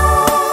Oh.